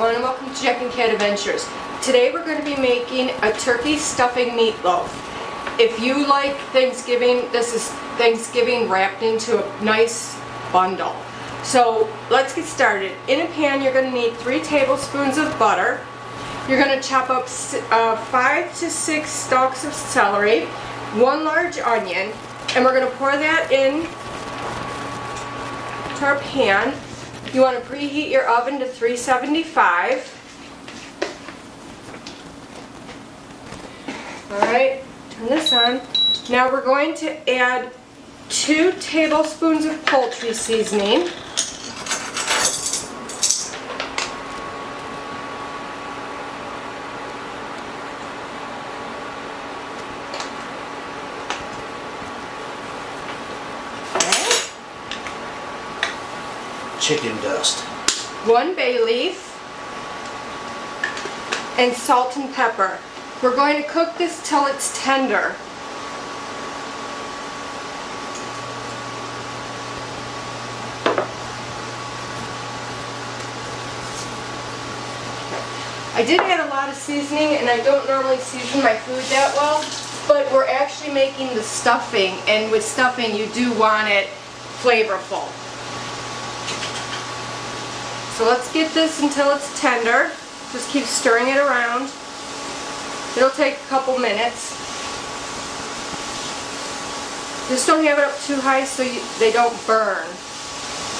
everyone and welcome to Jack and Kat Adventures. Today we're going to be making a turkey stuffing meatloaf. If you like Thanksgiving, this is Thanksgiving wrapped into a nice bundle. So let's get started. In a pan you're going to need 3 tablespoons of butter. You're going to chop up uh, 5 to 6 stalks of celery, 1 large onion, and we're going to pour that in to our pan. You want to preheat your oven to 375. Alright, turn this on. Now we're going to add two tablespoons of poultry seasoning. Chicken dust. One bay leaf and salt and pepper. We're going to cook this till it's tender. I did add a lot of seasoning and I don't normally season my food that well, but we're actually making the stuffing and with stuffing you do want it flavorful. So let's get this until it's tender. Just keep stirring it around. It'll take a couple minutes. Just don't have it up too high so you, they don't burn.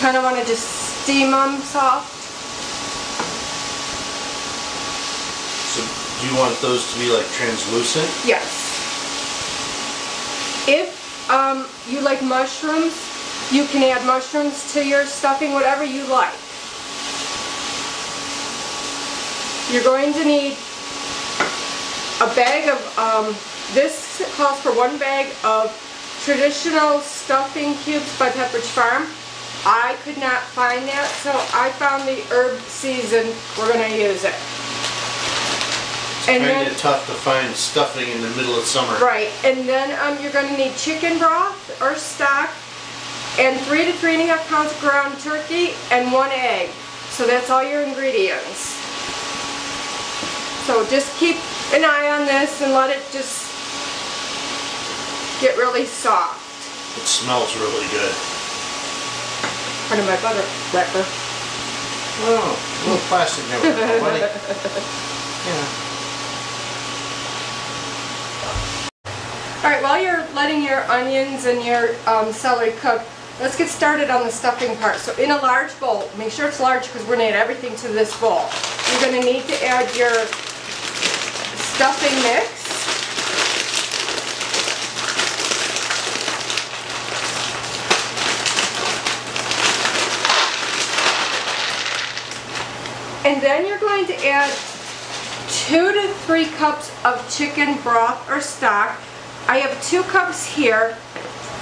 Kind of want to just steam them soft. So do you want those to be like translucent? Yes. If um, you like mushrooms, you can add mushrooms to your stuffing, whatever you like. You're going to need a bag of, um, this calls for one bag of traditional stuffing cubes by Pepperidge Farm. I could not find that, so I found the herb season. We're going to use it. It's kind of tough to find stuffing in the middle of summer. Right, and then um, you're going to need chicken broth or stock and three to three and a half pounds of ground turkey and one egg. So that's all your ingredients. So just keep an eye on this and let it just get really soft. It smells really good. Part of my butter wrapper. Oh, a little plastic buddy. Yeah. Alright, while you're letting your onions and your um, celery cook, let's get started on the stuffing part. So in a large bowl, make sure it's large because we're going to add everything to this bowl. You're going to need to add your stuffing mix. And then you're going to add two to three cups of chicken broth or stock. I have two cups here.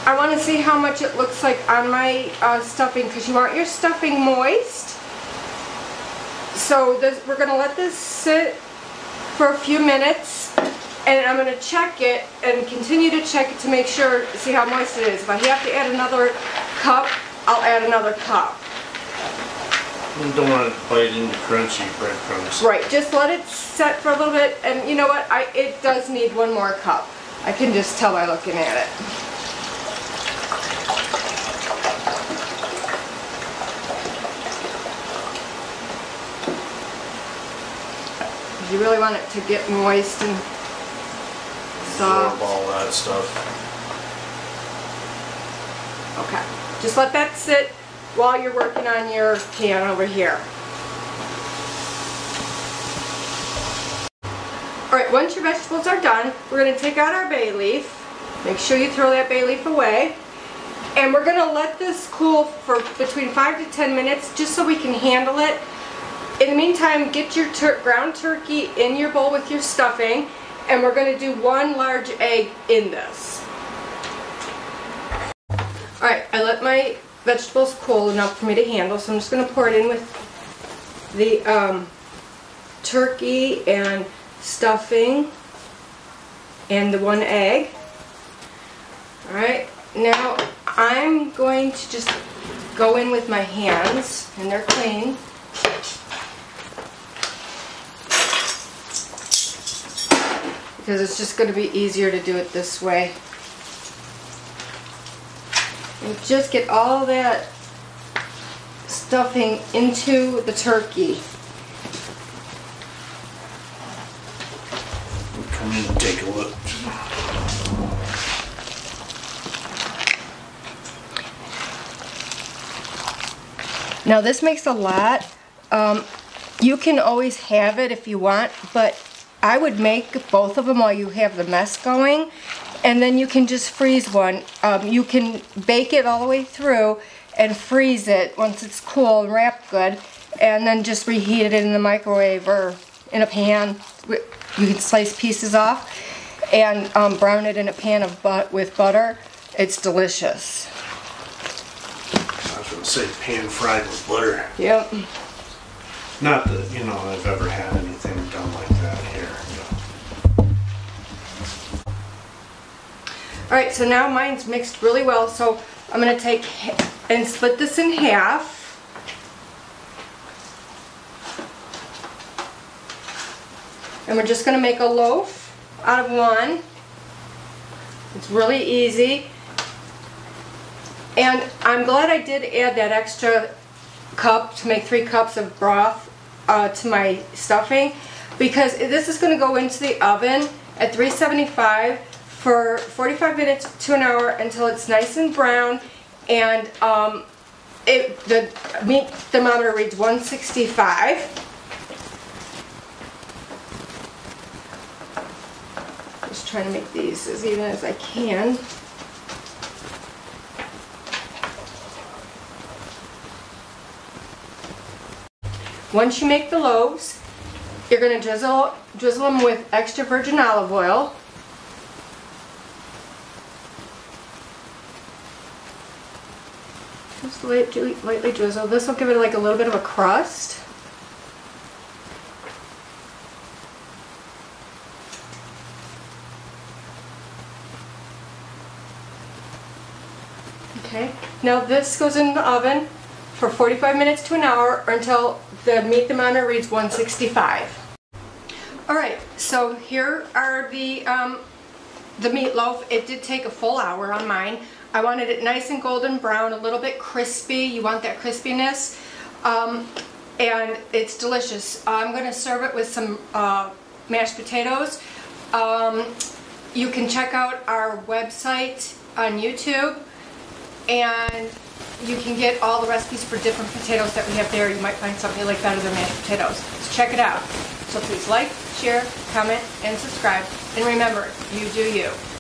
I want to see how much it looks like on my uh, stuffing because you want your stuffing moist. So this, we're going to let this sit for a few minutes and I'm going to check it and continue to check it to make sure, see how moist it is. If I have to add another cup, I'll add another cup. You don't want to bite into crunchy breadcrumbs. Right, just let it set for a little bit and you know what, I it does need one more cup. I can just tell by looking at it. You really want it to get moist and soft. all that stuff. Okay. Just let that sit while you're working on your pan over here. Alright, once your vegetables are done, we're going to take out our bay leaf. Make sure you throw that bay leaf away. And we're going to let this cool for between 5 to 10 minutes just so we can handle it in the meantime, get your tur ground turkey in your bowl with your stuffing, and we're going to do one large egg in this. Alright, I let my vegetables cool enough for me to handle, so I'm just going to pour it in with the um, turkey and stuffing and the one egg. Alright, now I'm going to just go in with my hands, and they're clean. Because it's just going to be easier to do it this way. And just get all that stuffing into the turkey. Come in and take a look. Now this makes a lot. Um, you can always have it if you want, but I would make both of them while you have the mess going, and then you can just freeze one. Um, you can bake it all the way through and freeze it once it's cool and wrapped good, and then just reheat it in the microwave or in a pan. You can slice pieces off and um, brown it in a pan of but with butter. It's delicious. I was gonna say pan fried with butter. Yep. Not that, you know, I've ever All right, so now mine's mixed really well, so I'm gonna take and split this in half. And we're just gonna make a loaf out of one. It's really easy. And I'm glad I did add that extra cup to make three cups of broth uh, to my stuffing because this is going to go into the oven at 375 for 45 minutes to an hour until it's nice and brown and um, it, the meat thermometer reads 165 just trying to make these as even as I can Once you make the loaves, you're going to drizzle, drizzle them with extra virgin olive oil. Just lightly, lightly drizzle. This will give it like a little bit of a crust. Okay, now this goes in the oven for 45 minutes to an hour or until the meat thermometer reads 165. All right, so here are the um, the meatloaf. It did take a full hour on mine. I wanted it nice and golden brown, a little bit crispy. You want that crispiness. Um, and it's delicious. I'm going to serve it with some uh, mashed potatoes. Um, you can check out our website on YouTube and you can get all the recipes for different potatoes that we have there. You might find something like better than mashed potatoes. So check it out. So please like, share, comment, and subscribe. And remember, you do you.